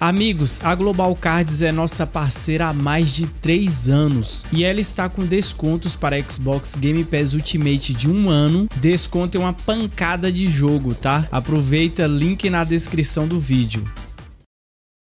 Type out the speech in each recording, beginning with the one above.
Amigos, a Global Cards é nossa parceira há mais de 3 anos e ela está com descontos para Xbox Game Pass Ultimate de um ano. Desconto é uma pancada de jogo, tá? Aproveita, link na descrição do vídeo.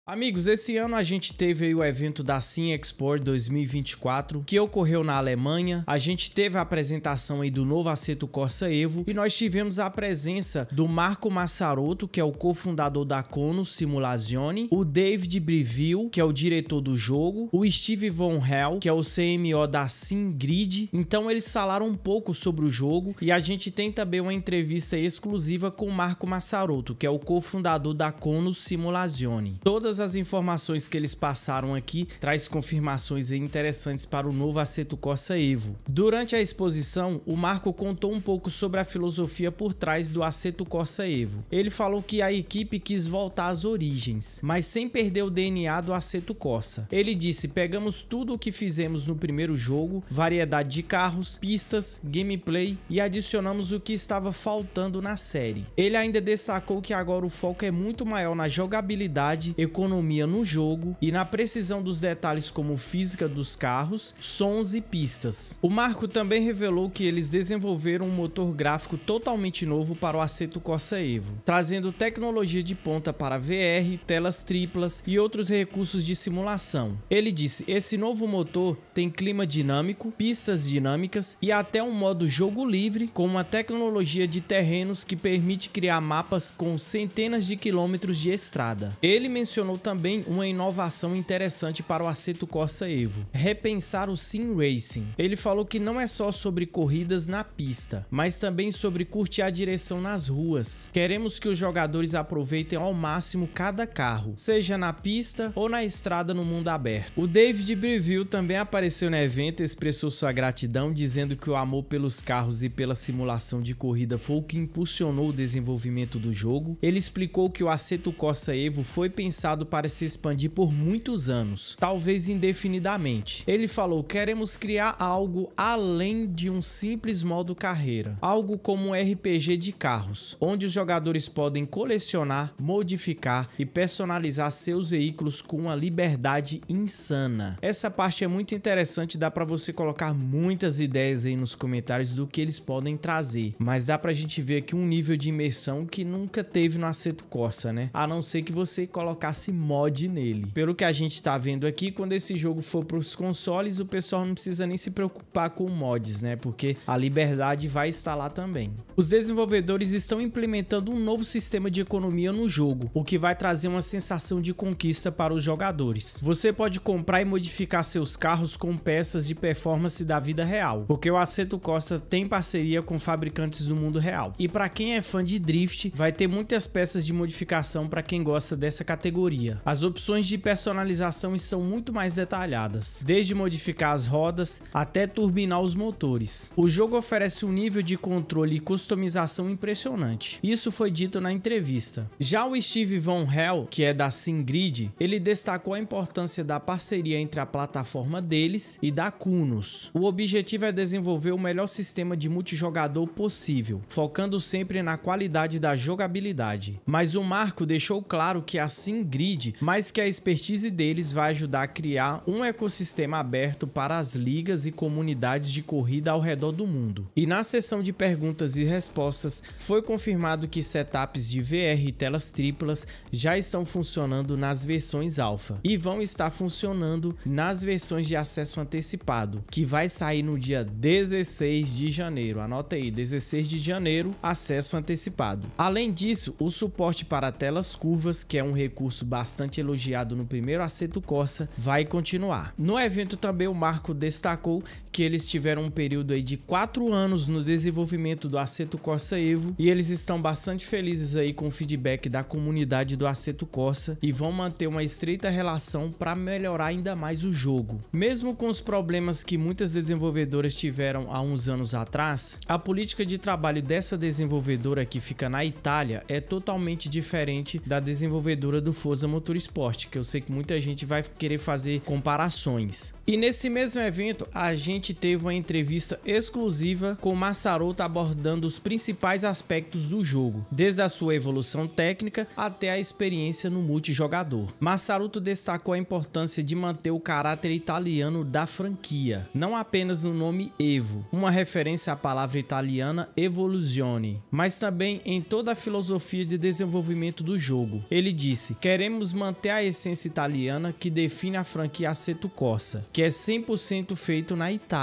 Amigos, esse ano a gente teve o evento da Sim Export 2024, que ocorreu na Alemanha. A gente teve a apresentação aí do novo Aceto Corsa Evo e nós tivemos a presença do Marco Massarotto, que é o cofundador da Cono Simulazione, o David Briville, que é o diretor do jogo, o Steve Von Hell, que é o CMO da Sim Grid. Então eles falaram um pouco sobre o jogo e a gente tem também uma entrevista exclusiva com o Marco Massarotto, que é o cofundador da Cono Simulazione. Todas todas as informações que eles passaram aqui traz confirmações interessantes para o novo Aceto Corsa Evo. Durante a exposição, o Marco contou um pouco sobre a filosofia por trás do Aceto Corsa Evo. Ele falou que a equipe quis voltar às origens, mas sem perder o DNA do Aceto Corsa. Ele disse: "Pegamos tudo o que fizemos no primeiro jogo, variedade de carros, pistas, gameplay e adicionamos o que estava faltando na série". Ele ainda destacou que agora o foco é muito maior na jogabilidade, economia economia no jogo e na precisão dos detalhes como física dos carros, sons e pistas. O Marco também revelou que eles desenvolveram um motor gráfico totalmente novo para o Aceto Corsa Evo, trazendo tecnologia de ponta para VR, telas triplas e outros recursos de simulação. Ele disse: "Esse novo motor tem clima dinâmico, pistas dinâmicas e até um modo jogo livre com uma tecnologia de terrenos que permite criar mapas com centenas de quilômetros de estrada." Ele mencionou também uma inovação interessante para o Aceto Corsa Evo: repensar o Sim Racing. Ele falou que não é só sobre corridas na pista, mas também sobre curtir a direção nas ruas. Queremos que os jogadores aproveitem ao máximo cada carro, seja na pista ou na estrada no mundo aberto. O David Breville também apareceu no evento e expressou sua gratidão, dizendo que o amor pelos carros e pela simulação de corrida foi o que impulsionou o desenvolvimento do jogo. Ele explicou que o Aceto Corsa Evo foi pensado para se expandir por muitos anos, talvez indefinidamente. Ele falou: queremos criar algo além de um simples modo carreira, algo como um RPG de carros, onde os jogadores podem colecionar, modificar e personalizar seus veículos com uma liberdade insana. Essa parte é muito interessante, dá para você colocar muitas ideias aí nos comentários do que eles podem trazer, mas dá pra gente ver aqui um nível de imersão que nunca teve no Aceto Corsa, né? A não ser que você colocasse mod nele. Pelo que a gente tá vendo aqui, quando esse jogo for para os consoles, o pessoal não precisa nem se preocupar com mods, né? Porque a liberdade vai estar lá também. Os desenvolvedores estão implementando um novo sistema de economia no jogo, o que vai trazer uma sensação de conquista para os jogadores. Você pode comprar e modificar seus carros com peças de performance da vida real, porque o Aceto Costa tem parceria com fabricantes do mundo real. E para quem é fã de drift, vai ter muitas peças de modificação para quem gosta dessa categoria as opções de personalização estão muito mais detalhadas, desde modificar as rodas até turbinar os motores. O jogo oferece um nível de controle e customização impressionante. Isso foi dito na entrevista. Já o Steve Von Hell, que é da SimGrid, ele destacou a importância da parceria entre a plataforma deles e da Kunos. O objetivo é desenvolver o melhor sistema de multijogador possível, focando sempre na qualidade da jogabilidade. Mas o Marco deixou claro que a SimGrid mas que a expertise deles vai ajudar a criar um ecossistema aberto para as ligas e comunidades de corrida ao redor do mundo. E na sessão de perguntas e respostas, foi confirmado que setups de VR e telas triplas já estão funcionando nas versões alfa e vão estar funcionando nas versões de acesso antecipado, que vai sair no dia 16 de janeiro. Anota aí, 16 de janeiro, acesso antecipado. Além disso, o suporte para telas curvas, que é um recurso bastante elogiado no primeiro Aceto Corsa, vai continuar. No evento também o Marco destacou que eles tiveram um período aí de quatro anos no desenvolvimento do Aceto Corsa Evo e eles estão bastante felizes aí com o feedback da comunidade do Aceto Corsa e vão manter uma estreita relação para melhorar ainda mais o jogo. Mesmo com os problemas que muitas desenvolvedoras tiveram há uns anos atrás, a política de trabalho dessa desenvolvedora que fica na Itália é totalmente diferente da desenvolvedora do Forza Motorsport, que eu sei que muita gente vai querer fazer comparações. E nesse mesmo evento, a gente gente teve uma entrevista exclusiva com Massaroto abordando os principais aspectos do jogo, desde a sua evolução técnica até a experiência no multijogador. Massaruto destacou a importância de manter o caráter italiano da franquia, não apenas no nome Evo, uma referência à palavra italiana evoluzione, mas também em toda a filosofia de desenvolvimento do jogo. Ele disse: "Queremos manter a essência italiana que define a franquia Assetto Corsa, que é 100% feito na Itália.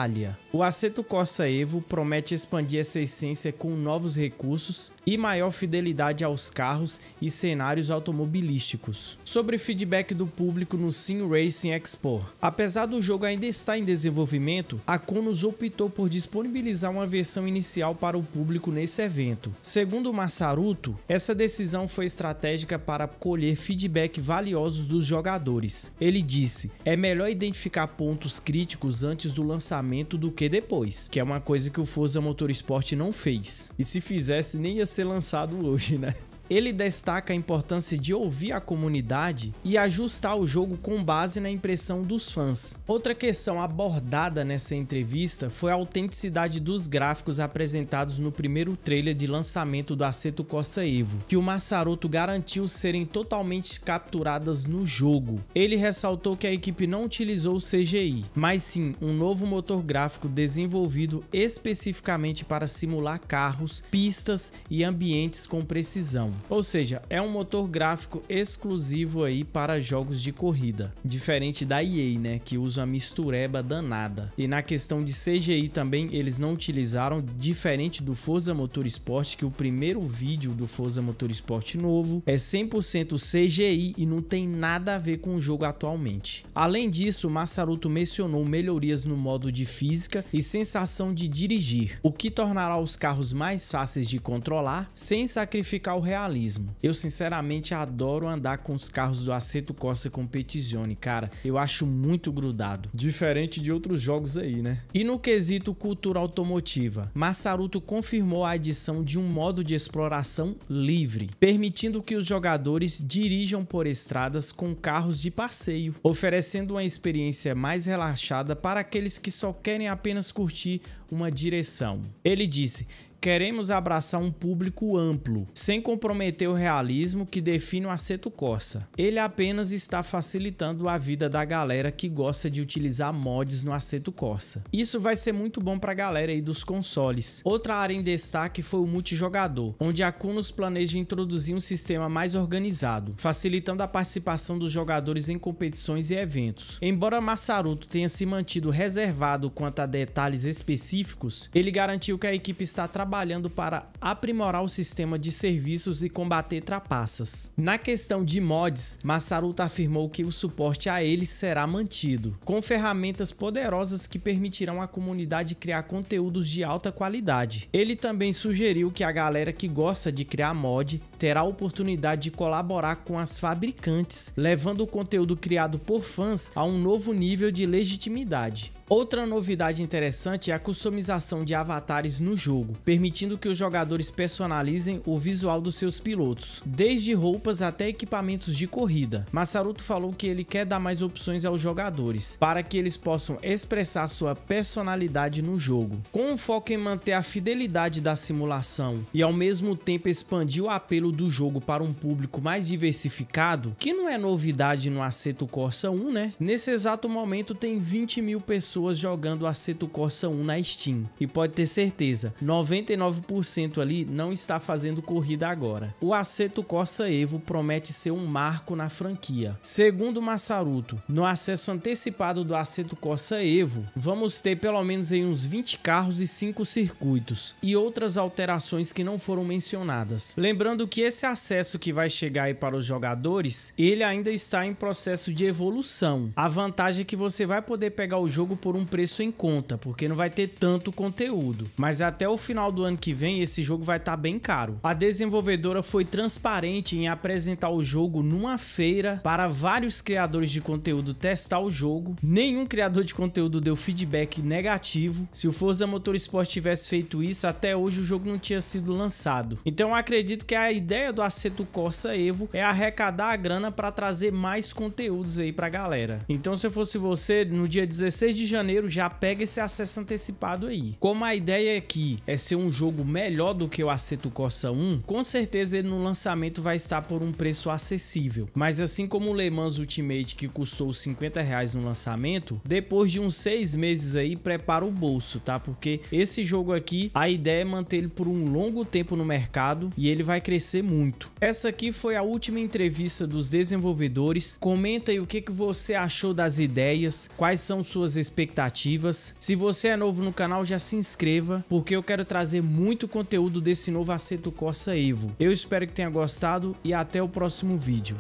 O Assetto Corsa Evo promete expandir essa essência com novos recursos e maior fidelidade aos carros e cenários automobilísticos. Sobre feedback do público no Sim Racing Expo. Apesar do jogo ainda estar em desenvolvimento, a Conus optou por disponibilizar uma versão inicial para o público nesse evento. Segundo Massaruto, essa decisão foi estratégica para colher feedback valiosos dos jogadores. Ele disse: "É melhor identificar pontos críticos antes do lançamento do que depois, que é uma coisa que o Forza Motorsport não fez. E se fizesse nem ia ser lançado hoje, né? Ele destaca a importância de ouvir a comunidade e ajustar o jogo com base na impressão dos fãs. Outra questão abordada nessa entrevista foi a autenticidade dos gráficos apresentados no primeiro trailer de lançamento do Assetto Corsa Evo, que o Massaroto garantiu serem totalmente capturadas no jogo. Ele ressaltou que a equipe não utilizou o CGI, mas sim um novo motor gráfico desenvolvido especificamente para simular carros, pistas e ambientes com precisão. Ou seja, é um motor gráfico exclusivo aí para jogos de corrida, diferente da EA, né, que usa mistureba danada. E na questão de CGI também eles não utilizaram, diferente do Forza Motorsport, que o primeiro vídeo do Forza Motorsport novo é 100% CGI e não tem nada a ver com o jogo atualmente. Além disso, Massaruto mencionou melhorias no modo de física e sensação de dirigir, o que tornará os carros mais fáceis de controlar sem sacrificar o realismo realismo. Eu sinceramente adoro andar com os carros do Assetto Corsa Competizione, cara. Eu acho muito grudado, diferente de outros jogos aí, né? E no quesito cultura automotiva, Massaruto confirmou a adição de um modo de exploração livre, permitindo que os jogadores dirijam por estradas com carros de passeio, oferecendo uma experiência mais relaxada para aqueles que só querem apenas curtir uma direção. Ele disse: queremos abraçar um público amplo, sem comprometer o realismo que define o Aceto Corsa. Ele apenas está facilitando a vida da galera que gosta de utilizar mods no Aceto Corsa. Isso vai ser muito bom para a galera aí dos consoles. Outra área em destaque foi o multijogador, onde a Kunos planeja introduzir um sistema mais organizado, facilitando a participação dos jogadores em competições e eventos. Embora Massaruto tenha se mantido reservado quanto a detalhes específicos, ele garantiu que a equipe está trabalhando trabalhando para aprimorar o sistema de serviços e combater trapaças. Na questão de mods, Massaruta afirmou que o suporte a eles será mantido, com ferramentas poderosas que permitirão à comunidade criar conteúdos de alta qualidade. Ele também sugeriu que a galera que gosta de criar mod terá a oportunidade de colaborar com as fabricantes, levando o conteúdo criado por fãs a um novo nível de legitimidade. Outra novidade interessante é a customização de avatares no jogo, permitindo que os jogadores personalizem o visual dos seus pilotos, desde roupas até equipamentos de corrida. Massaruto falou que ele quer dar mais opções aos jogadores, para que eles possam expressar sua personalidade no jogo. Com um foco em manter a fidelidade da simulação e ao mesmo tempo expandir o apelo do jogo para um público mais diversificado, que não é novidade no Aceto Corsa 1, né? Nesse exato momento tem 20 mil pessoas pessoas jogando Assetto Corsa 1 na Steam. E pode ter certeza, 99% ali não está fazendo corrida agora. O Assetto Corsa Evo promete ser um marco na franquia. Segundo Massaruto, no acesso antecipado do Assetto Corsa Evo, vamos ter pelo menos aí uns 20 carros e 5 circuitos e outras alterações que não foram mencionadas. Lembrando que esse acesso que vai chegar aí para os jogadores, ele ainda está em processo de evolução. A vantagem é que você vai poder pegar o jogo por por um preço em conta, porque não vai ter tanto conteúdo. Mas até o final do ano que vem, esse jogo vai estar tá bem caro. A desenvolvedora foi transparente em apresentar o jogo numa feira para vários criadores de conteúdo testar o jogo. Nenhum criador de conteúdo deu feedback negativo. Se o Forza Motorsport tivesse feito isso, até hoje o jogo não tinha sido lançado. Então acredito que a ideia do Aceto Corsa Evo é arrecadar a grana para trazer mais conteúdos aí para galera. Então se eu fosse você, no dia 16 de janeiro já pega esse acesso antecipado aí. Como a ideia aqui é ser um jogo melhor do que o Aceto Corsa 1, com certeza ele no lançamento vai estar por um preço acessível. Mas assim como o Le Mans Ultimate que custou 50 reais no lançamento, depois de uns seis meses aí prepara o bolso, tá? Porque esse jogo aqui, a ideia é manter ele por um longo tempo no mercado e ele vai crescer muito. Essa aqui foi a última entrevista dos desenvolvedores. Comenta aí o que, que você achou das ideias, quais são suas expectativas. Se você é novo no canal, já se inscreva, porque eu quero trazer muito conteúdo desse novo Aceto Corsa Evo. Eu espero que tenha gostado e até o próximo vídeo.